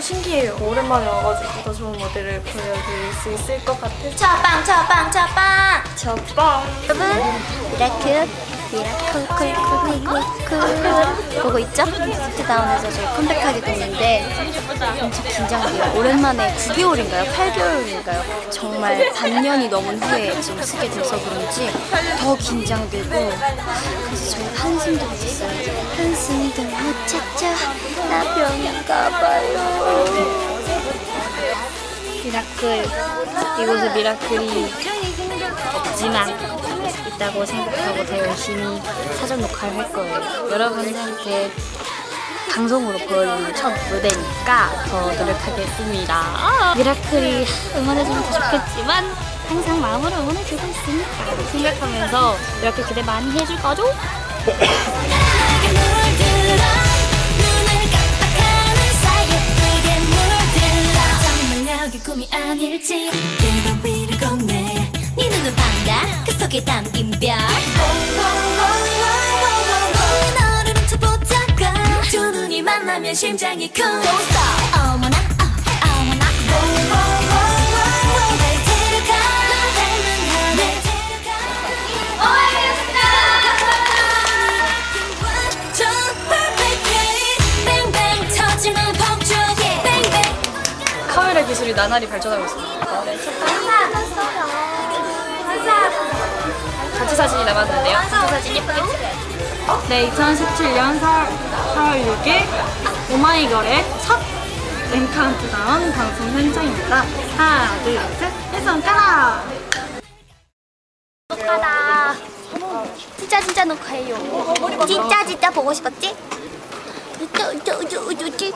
신기해요. 오랜만에 와가지고 더 좋은 무대를 보여드릴 수 있을 것 같아서. 첫방 첫방 첫방 첫방 여러분 미라클 미라클 쿨 쿨 쿨 쿨 보고 있죠? 엠카운트다운에서 저희 컴백하게 됐는데 엄청 긴장돼요 오랜만에 9개월인가요? 8개월인가요? 정말 반년이 넘은 후에 지금 쓰게 돼서 그런지 더 긴장되고 그래서 저희 한숨도 못 잤어요 한숨도 못 잤죠 나 병인가 봐요 미라클 이곳에 미라클이 없지만 있다고 생각하고 더 열심히 사전 녹화를 할 거예요. 여러분한테 방송으로 보여주는 첫 무대니까 더 노력하겠습니다. 아, 미라클이 응원해주면 더 좋겠지만 항상 마음으로 응원해주고 있으니까 생각하면서 미라클 기대 많이 해줄 거죠? 꿈이 아닐지 내가 위를 건네 네 눈은 반다 그 속에 담긴 별 너를 훔쳐보다가 두 눈이 만나면 심장이 쿵 어머 카메라 기술이 나날이 발전하고 있습니다. 단체 사진이 남았는데요. 단체 사진 예쁘게 찍어야지. 네, 2017년 4월, 4월 6일 오마이걸의 첫 엠카운트다운 방송 현장입니다. 하나, 둘, 셋, 내 손가락! 녹화다. 진짜 진짜 녹화해요. 진짜 진짜 보고 싶었지? 우쭈 우쭈 우쭈 우쭈.